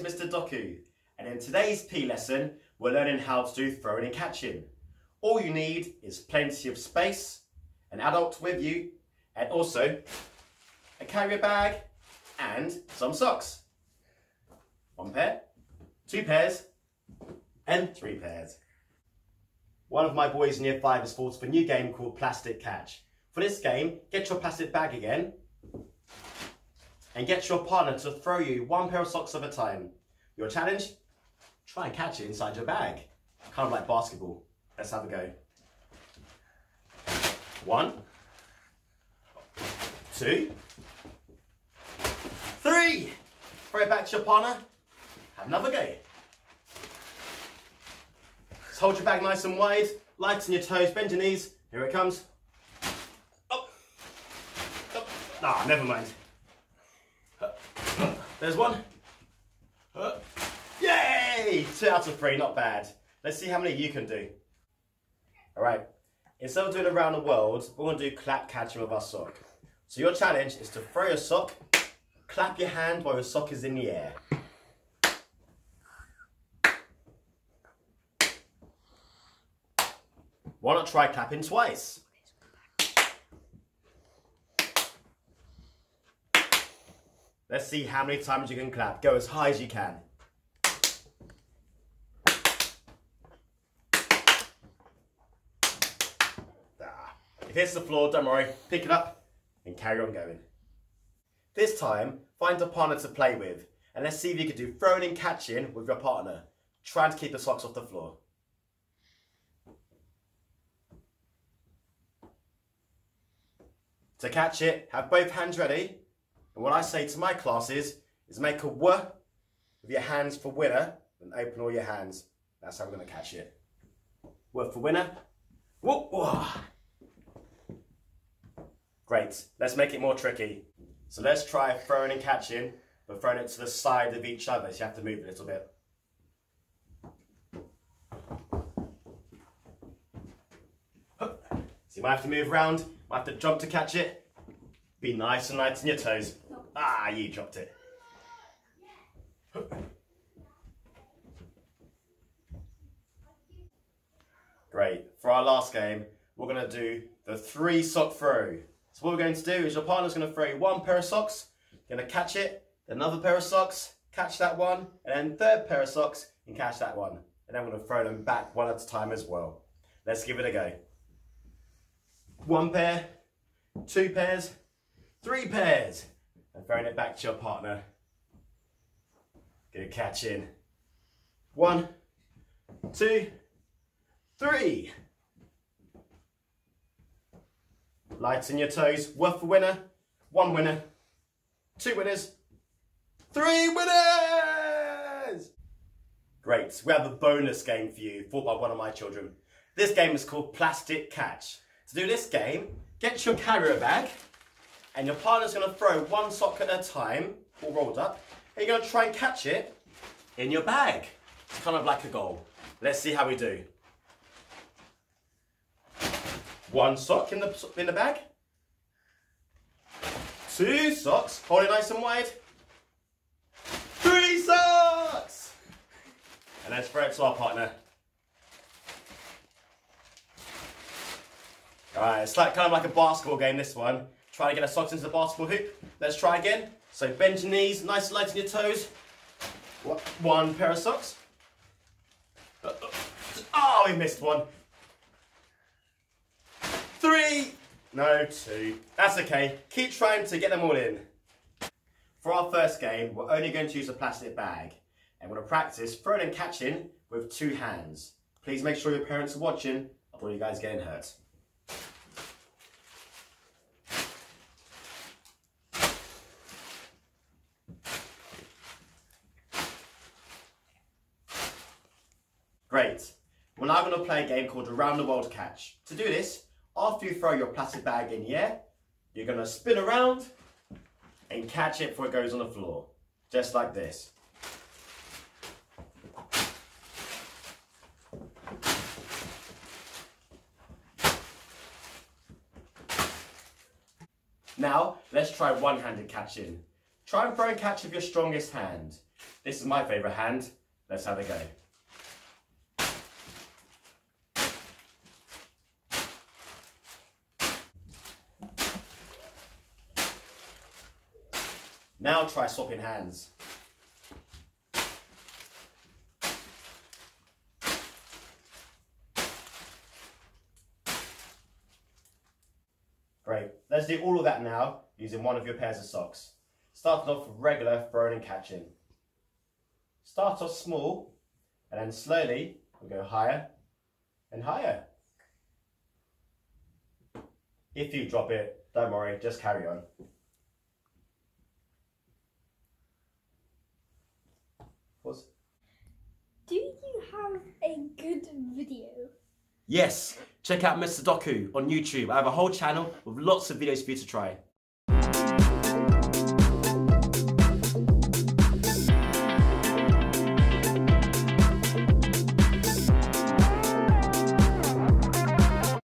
Mr. Doku, and in today's PE lesson, we're learning how to do throwing and catching. All you need is plenty of space, an adult with you, and also a carrier bag and some socks. One pair, two pairs, and three pairs. One of my boys in year five has thought of a new game called Plastic Catch. For this game, get your plastic bag again and get your partner to throw you one pair of socks at a time. Your challenge? Try and catch it inside your bag. Kind of like basketball. Let's have a go. One, two, three. Throw it back to your partner. Have another go. Just hold your bag nice and wide, lighten your toes, bend your knees. Here it comes. Ah, never mind. There's one. Yay! Two out of three, not bad. Let's see how many you can do. All right. Instead of doing around the world, we're to do clap catching with our sock. So your challenge is to throw your sock, clap your hand while your sock is in the air. Why not try clapping twice? Let's see how many times you can clap. Go as high as you can. Ah. If it hits the floor, don't worry. Pick it up and carry on going. This time, find a partner to play with and let's see if you can do throwing and catching with your partner. Trying to keep the socks off the floor. To catch it, have both hands ready. And what I say to my classes is make a W with your hands for winner and open all your hands. That's how we're going to catch it. W for winner. Whoop, whoop. Great. Let's make it more tricky. So let's try throwing and catching, but throwing it to the side of each other. So you have to move a little bit. So you might have to move around, might have to jump to catch it. Be nice and light on your toes. Ah, you dropped it. Great. For our last game, we're going to do the three sock throw. So what we're going to do is your partner's going to throw one pair of socks, going to catch it, another pair of socks, catch that one, and then third pair of socks and catch that one. And then we're going to throw them back one at a time as well. Let's give it a go. One pair, two pairs, three pairs, and throwing it back to your partner. Good catch in. One, two, three. Lighten your toes. Worth a winner. One winner. Two winners. Three winners! Great. We have a bonus game for you, thought by one of my children. This game is called Plastic Catch. To do this game, get your carrier bag and your partner's going to throw one sock at a time, all rolled up, and you're going to try and catch it in your bag. It's kind of like a goal. Let's see how we do. One sock in the, in the bag. Two socks, hold it nice and wide. Three socks! And let's throw it to our partner. Alright, it's like kind of like a basketball game, this one. Try to get our socks into the basketball hoop. Let's try again. So bend your knees, nice and light on your toes. One pair of socks. Uh, uh, oh, we missed one. Three. No, two. That's okay. Keep trying to get them all in. For our first game, we're only going to use a plastic bag. And we're going to practice throwing and catching with two hands. Please make sure your parents are watching. Want you guys getting hurt. Great. We're now going to play a game called Around the World Catch. To do this, after you throw your plastic bag in the air, you're going to spin around and catch it before it goes on the floor. Just like this. Now, let's try one-handed catching. Try and throw a catch with your strongest hand. This is my favourite hand. Let's have a go. Now try swapping hands. Great. Let's do all of that now using one of your pairs of socks. Starting off with regular throwing and catching. Start off small and then slowly we'll go higher and higher. If you drop it, don't worry, just carry on. What's Do you a good video? Yes, check out Mr. Doku on YouTube. I have a whole channel with lots of videos for you to try.